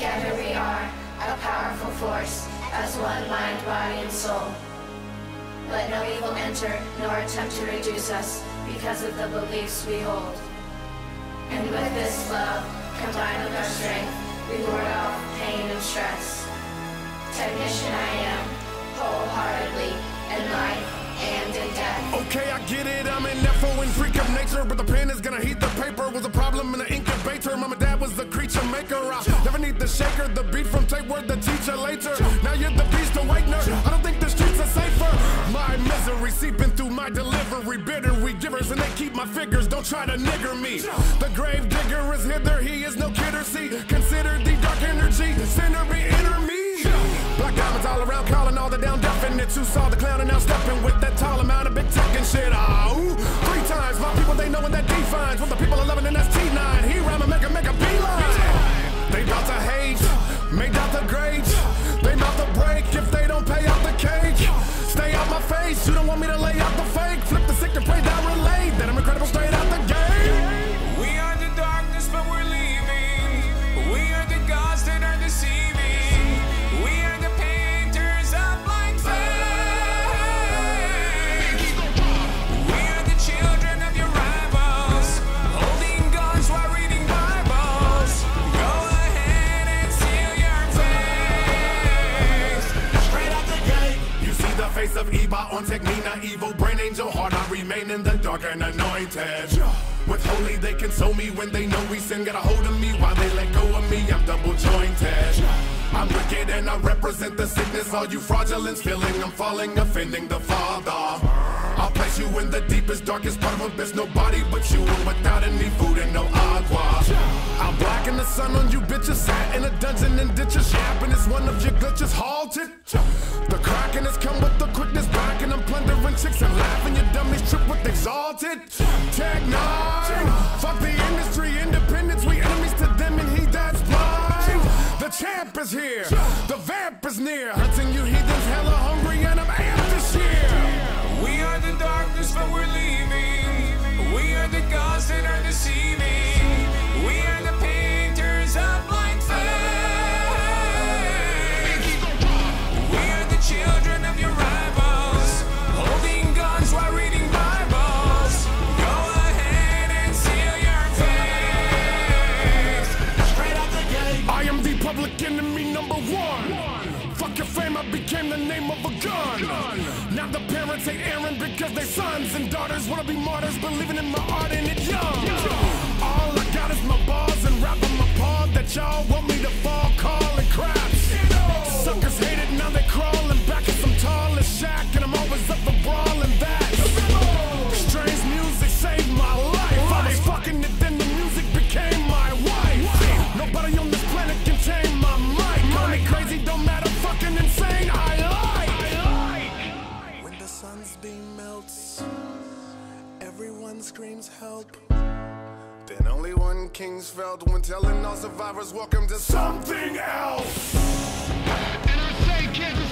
Together we are a powerful force, as one mind, body, and soul. Let no evil enter, nor attempt to reduce us, because of the beliefs we hold. And with this love, combined with our strength, we ward off pain and stress. Technician I am, wholeheartedly, in life and in death. Okay, I get it, creature maker. I never need the shaker, the beat from tape word, the teacher later. Now you're the beast to awakener. I don't think the streets are safer. My misery seeping through my delivery, bitter we givers, and they keep my figures. Don't try to nigger me. The grave digger is hither, he is no kidder. See, consider the dark energy, sinner be inner me. Black diamonds all around, calling all the down definites who saw the clown and now stepping with that tall amount of big tech and shit. Ah, face of Eba on Technina, evil brain angel heart. I remain in the dark and anointed. With holy, they console me when they know we sin. Got a hold of me while they let go of me. I'm double jointed. I'm wicked and I represent the sickness. All you fraudulence feeling I'm falling, offending the Father. I'll place you in the deepest, darkest part of abyss. Nobody but you, and without any food and no agua. I'll blacken the sun on you bitches. Sat in a dungeon and ditches. Yapping is one of your glitches halted. Exalted. Tech N9ne. Fuck the industry, independence. We enemies to them, and he that's blind. The champ is here. The vamp is near. Hunting you heathens, hella hungry, and I'm amped this year. We are the darkness, but we're leaving. We are the gods that are deceiving. Public enemy number one. Fuck your fame, I became the name of a gun. Now the parents hate Aaron because their sons and daughters wanna be martyrs, believing in my art and everyone screams help. Then only one king's felt when telling all survivors, welcome to something else. And I Kansas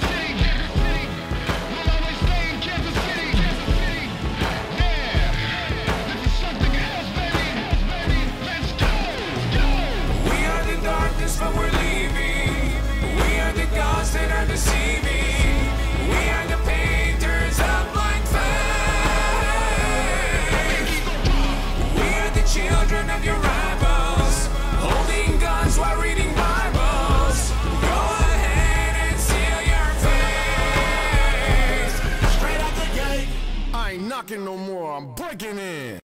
Knocking no more, I'm breaking in.